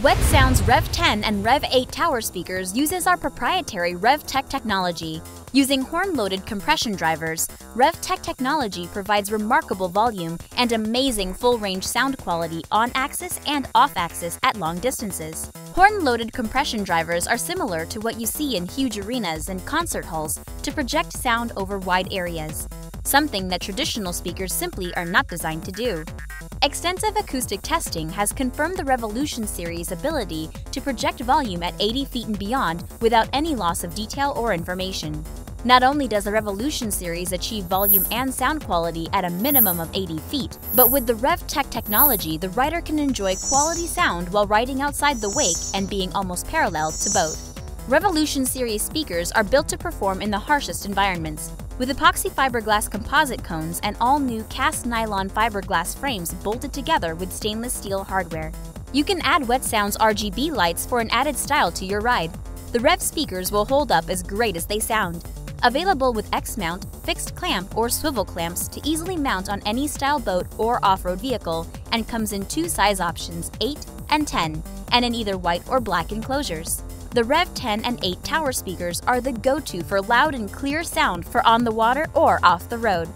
Wet Sounds Rev 10 and Rev 8 tower speakers uses our proprietary RevTech technology. Using horn-loaded compression drivers, RevTech technology provides remarkable volume and amazing full-range sound quality on-axis and off-axis at long distances. Horn-loaded compression drivers are similar to what you see in huge arenas and concert halls to project sound over wide areas, something that traditional speakers simply are not designed to do. Extensive acoustic testing has confirmed the Revolution series' ability to project volume at 80 feet and beyond without any loss of detail or information. Not only does the Revolution series achieve volume and sound quality at a minimum of 80 feet, but with the RevTech technology, the rider can enjoy quality sound while riding outside the wake and being almost parallel to both. Revolution series speakers are built to perform in the harshest environments, with epoxy fiberglass composite cones and all-new cast nylon fiberglass frames bolted together with stainless steel hardware. You can add Wet Sounds RGB lights for an added style to your ride. The Rev speakers will hold up as great as they sound. Available with X-mount, fixed clamp, or swivel clamps to easily mount on any style boat or off-road vehicle and comes in two size options, 8 and 10, and in either white or black enclosures. The Rev 10 and 8 tower speakers are the go-to for loud and clear sound for on the water or off the road.